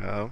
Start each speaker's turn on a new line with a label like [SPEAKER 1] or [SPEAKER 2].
[SPEAKER 1] go.